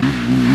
Mm-hmm.